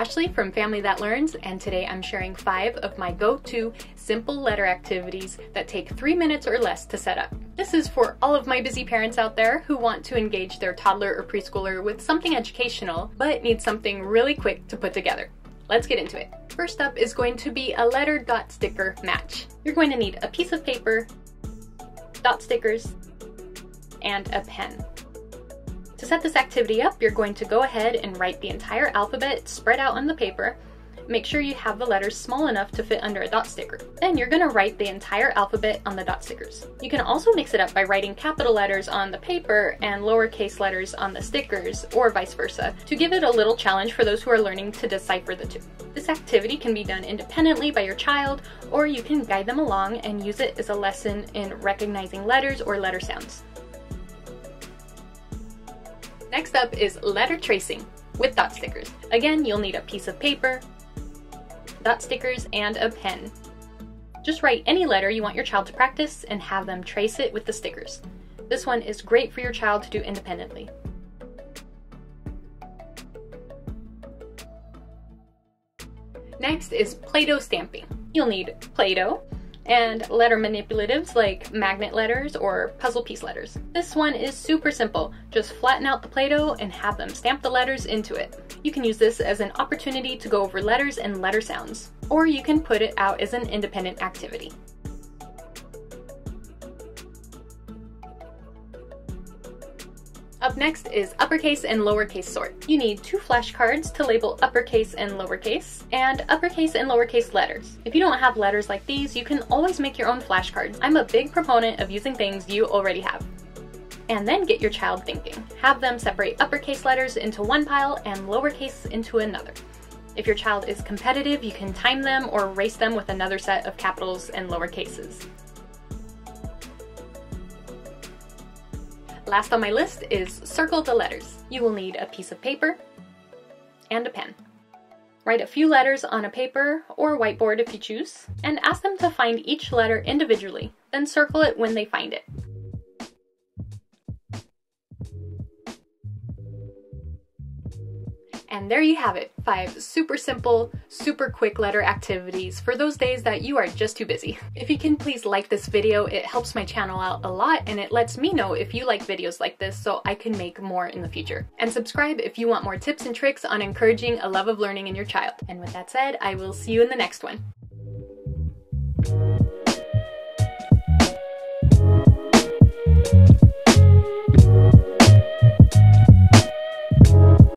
Ashley from Family That Learns, and today I'm sharing five of my go to simple letter activities that take three minutes or less to set up. This is for all of my busy parents out there who want to engage their toddler or preschooler with something educational, but need something really quick to put together. Let's get into it. First up is going to be a letter dot sticker match. You're going to need a piece of paper, dot stickers, and a pen. To set this activity up, you're going to go ahead and write the entire alphabet spread out on the paper. Make sure you have the letters small enough to fit under a dot sticker. Then you're going to write the entire alphabet on the dot stickers. You can also mix it up by writing capital letters on the paper and lowercase letters on the stickers, or vice versa, to give it a little challenge for those who are learning to decipher the two. This activity can be done independently by your child, or you can guide them along and use it as a lesson in recognizing letters or letter sounds. Next up is letter tracing with dot stickers. Again, you'll need a piece of paper, dot stickers, and a pen. Just write any letter you want your child to practice and have them trace it with the stickers. This one is great for your child to do independently. Next is Play-Doh stamping. You'll need Play-Doh, and letter manipulatives like magnet letters or puzzle piece letters. This one is super simple. Just flatten out the Play-Doh and have them stamp the letters into it. You can use this as an opportunity to go over letters and letter sounds, or you can put it out as an independent activity. Up next is uppercase and lowercase sort. You need two flashcards to label uppercase and lowercase, and uppercase and lowercase letters. If you don't have letters like these, you can always make your own flashcards. I'm a big proponent of using things you already have. And then get your child thinking. Have them separate uppercase letters into one pile and lowercase into another. If your child is competitive, you can time them or race them with another set of capitals and lowercases. Last on my list is circle the letters. You will need a piece of paper and a pen. Write a few letters on a paper or whiteboard if you choose, and ask them to find each letter individually, then circle it when they find it. And there you have it, five super simple, super quick letter activities for those days that you are just too busy. If you can please like this video, it helps my channel out a lot and it lets me know if you like videos like this so I can make more in the future. And subscribe if you want more tips and tricks on encouraging a love of learning in your child. And with that said, I will see you in the next one.